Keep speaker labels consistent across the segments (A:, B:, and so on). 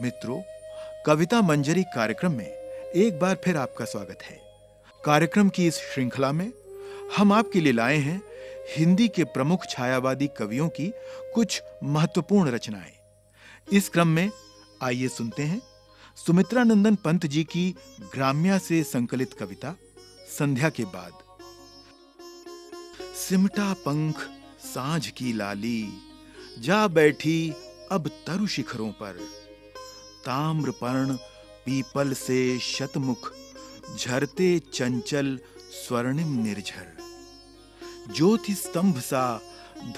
A: मित्रों, कविता मंजरी कार्यक्रम में एक बार फिर आपका स्वागत है। कार्यक्रम की इस श्रृंखला में हम आपके लिए लाए हैं हिंदी के प्रमुख छायावादी कवियों की कुछ महत्वपूर्ण रचनाएँ। इस क्रम में आइए सुनते हैं सुमित्रा नंदन पंत जी की ग्राम्या से संकलित कविता, संध्या के बाद। सिमटा पंख साँझ की लाली, जा बैठी अब तरु शिखरों पर। ताम्रपर्ण पीपल से शतमुख, झरते चंचल स्वर्णिम निर्झर। ज्योति स्तंभ सा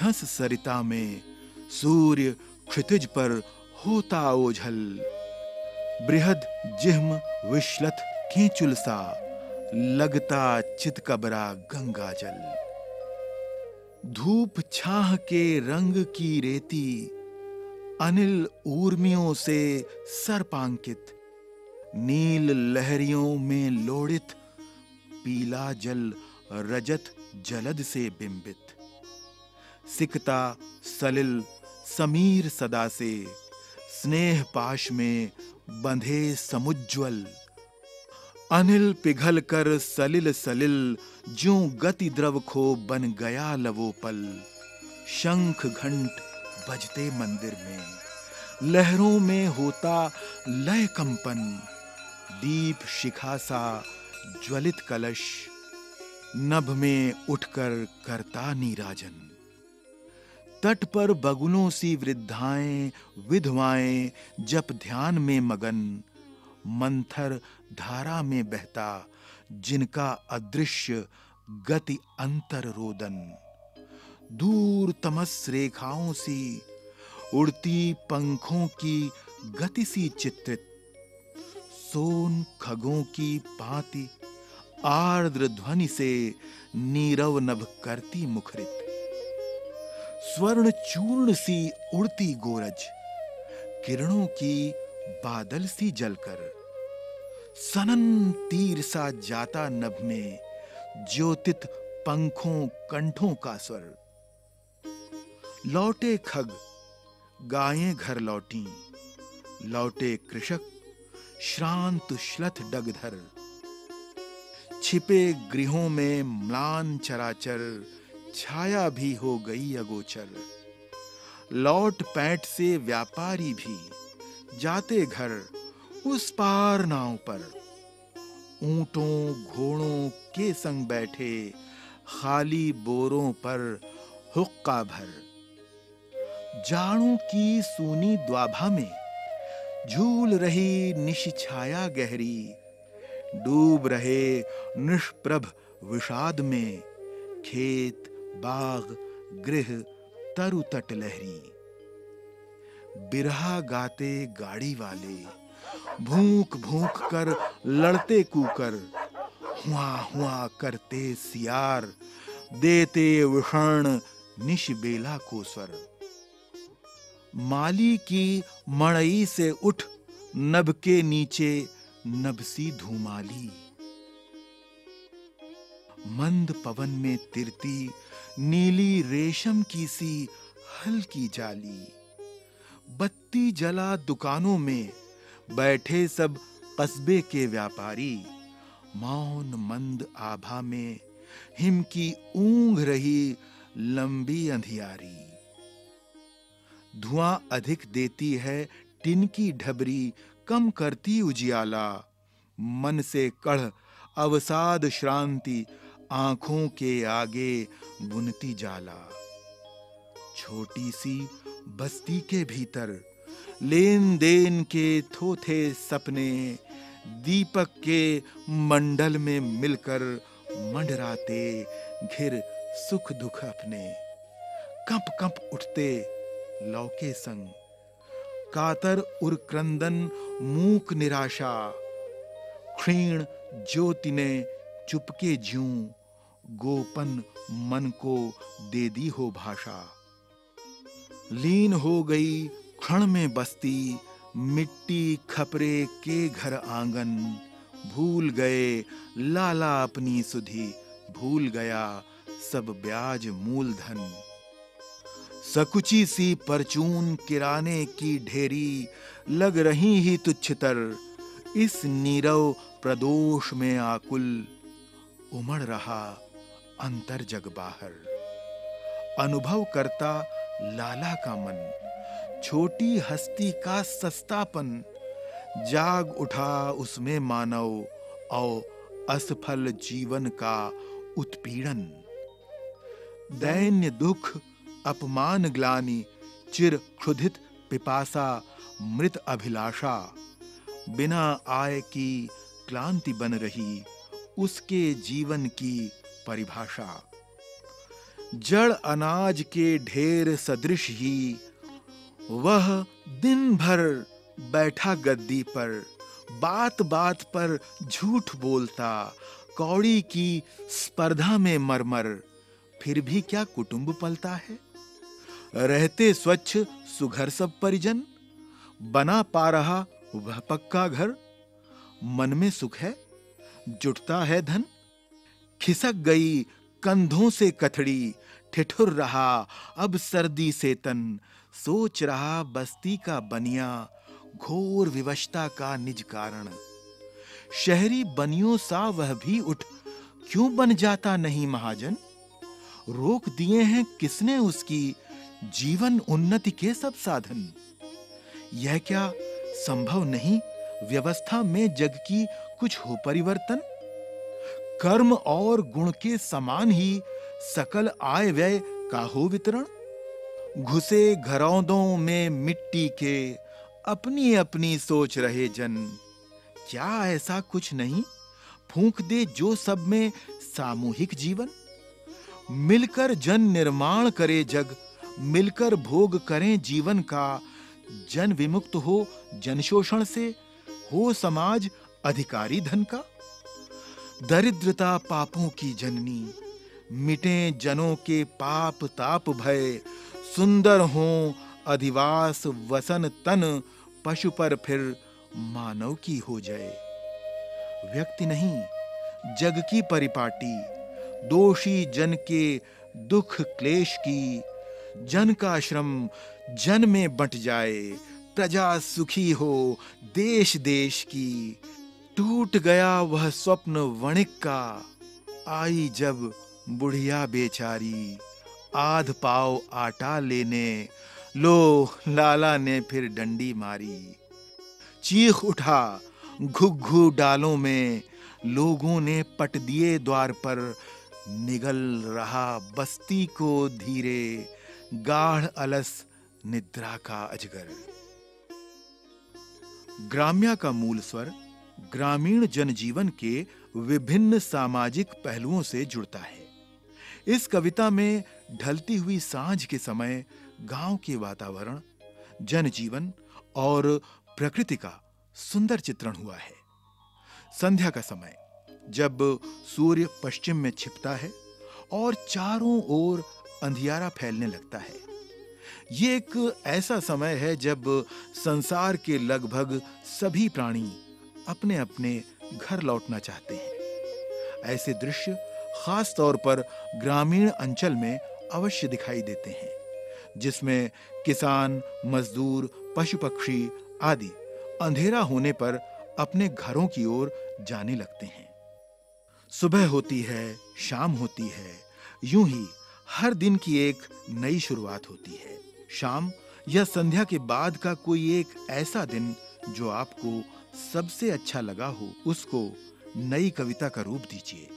A: धस सरिता में, सूर्य क्षितिज पर होता ओझल। बृहद जिह्म विश्लथ केचुल सा लगता चितकबरा गंगा जल धूप छाह के रंग की रेती अनिल ऊर्मियों से सर्पांकित, नील लहरियों में लोड़ित, पीला जल रजत जलद से बिंबित। सिकता सलिल समीर सदा से, स्नेह पाश में बंधे समुज्वल अनिल पिघल कर सलिल सलिल जो गति द्रव खो बन गया लवोपल। शंख घंट बजते मंदिर में। लहरों में होता लय कंपन। दीप शिखा सा ज्वलित कलश। नभ में उठकर करता नीराजन। तट पर बगुलों सी वृद्धाएँ, विधवाएँ जप ध्यान में मगन। मंथर धारा में बहता, जिनका अदृश्य गति अंतर रोदन दूर तमस रेखाओं सी उड़ती पंखों की गति सी चित्रित। सोन खगों की पाति आर्द्र ध्वनि से नीरव नभ करती मुखरित। स्वर्ण चूर्ण सी उड़ती गोरज, किरणों की बादल सी जलकर। सनन तीर सा जाता नभ में ज्योतित पंखों कंठों का स्वर। लौटे खग, गायें घर लौटी। लौटे कृषक, श्रांत श्लथ डगधर। छिपे गृहों में म्लान चराचर, छाया भी हो गई अगोचर। लौट पैंट से व्यापारी भी, जाते घर उस पार नाव पर। ऊंटों, घोड़ों के संग बैठे, खाली बोरों पर हुक्का भर। जाड़ों की सूनी द्वाभा में झूल रही निशिछाया गहरी, डूब रहे निष्प्रभ विषाद में खेत, बाग, गृह तरु तट लहरी। बिरहा गाते गाड़ी वाले, भूख भूख कर लड़ते कूकर, हुआ हुआ करते सियार, देते विषण निश बेला को स्वर। माली की मड़ई से उठ नभ के नीचे नभसी धूमाली। मंद पवन में तिरती, नीली रेशम की सी हल्की जाली। बत्ती जला दुकानों में, बैठे सब कस्बे के व्यापारी। मौन मंद आभा में, हिम की ऊंघ रही लंबी अंधियारी। धुआँ अधिक देती है, टिन की ढबरी कम करती उजियाला। मन से कढ़, अवसाद श्रांति, आँखों के आगे बुनती जाला। छोटी सी बस्ती के भीतर लेन देन के थोथे सपने, दीपक के मंडल में मिलकर मंडराते घिर सुख दुख अपने। कंप कंप उठते लौके संग। कातर उर क्रंदन मूक निराशा। क्षीण ज्योति ने चुपके ज्यू, गोपन मन को दे दी हो भाषा। लीन हो गई क्षण में बस्ती, मिट्टी खपरे के घर आँगन। भूल गए लाला अपनी सुधी, भूल गया सब ब्याज मूलधन। सकुची सी परचून किराने की ढेरी लग रही ही तुच्छतर इस नीरव प्रदोष में आकुल उमड़ रहा अंतर जग बाहर। अनुभव करता लाला का मन, छोटी हस्ती का सस्तापन। जाग उठा उसमें मानव और असफल जीवन का उत्पीड़न। दैन्य दुख अपमान ग्लानि, चिर क्षुधित पिपासा, मृत अभिलाषा। बिना आय की क्लांति बन रही, उसके जीवन की परिभाषा। जड़ अनाज के ढेर सदृश ही, वह दिन भर बैठा गद्दी पर बात बात पर झूठ बोलता, कौड़ी की स्पर्धा में मरमर, फिर भी क्या कुटुंब पलता है? रहते स्वच्छ सुघर सब परिजन, बना पा रहा वह पक्का घर। मन में सुख है, जुटता है धन। खिसक गई कंधों से कथड़ी, ठिठुर रहा अब सर्दी से तन। सोच रहा बस्ती का बनिया, घोर विवशता का निज कारण। शहरी बनियों सा वह भी उठ, क्यों बन जाता नहीं महाजन? रोक दिए हैं किसने उसकी? जीवन उन्नति के सब साधन। यह क्या संभव नहीं, व्यवस्था में जग की कुछ हो परिवर्तन? कर्म और गुण के समान ही सकल आय व्यय का हो वितरण? घुसे घरौंदों में मिट्टी के अपनी अपनी सोच रहे जन, क्या ऐसा कुछ नहीं? फूंक दे जो सब में सामूहिक जीवन। मिलकर जन निर्माण करे जग मिलकर भोग करें जीवन का। जन विमुक्त हो जन शोषण से, हो समाज अधिकारी धन का। दरिद्रता पापों की जननी, मिटे जनों के पाप ताप भय। सुंदर हो अधिवास वसन तन, पशु पर फिर मानव की हो जाए व्यक्ति नहीं, जग की परिपाटी, दोषी जन के दुख क्लेश की। जन का श्रम जन में बंट जाए, प्रजा सुखी हो, देश देश की। टूट गया वह स्वप्न वणिक का, आई जब बुढ़िया बेचारी। आध पाव आटा लेने लो लाला ने फिर डंडी मारी। चीख उठा घुघु डालों में, लोगों ने पट दिए द्वार पर, निगल रहा बस्ती को धीरे। गाढ़ अलस निद्रा का अजगर। ग्राम्या का मूल स्वर ग्रामीण जनजीवन के विभिन्न सामाजिक पहलुओं से जुड़ता है। इस कविता में ढलती हुई साँझ के समय गाँव के वातावरण, जनजीवन और प्रकृति का सुंदर चित्रण हुआ है। संध्या का समय जब सूर्य पश्चिम में छिपता है और चारों ओर अंधियारा फैलने लगता है। ये एक ऐसा समय है जब संसार के लगभग सभी प्राणी अपने अपने घर लौटना चाहते हैं। ऐसे दृश्य खास तौर पर ग्रामीण अंचल में अवश्य दिखाई देते हैं, जिसमें किसान, मजदूर पशु पक्षी आदि अंधेरा होने पर अपने घरों की ओर जाने लगते हैं। सुबह होती है, शाम होती है, यूँ ही हर दिन की एक नई शुरुआत होती है। शाम या संध्या के बाद का कोई एक ऐसा दिन जो आपको सबसे अच्छा लगा हो, उसको नई कविता का रूप दीजिए।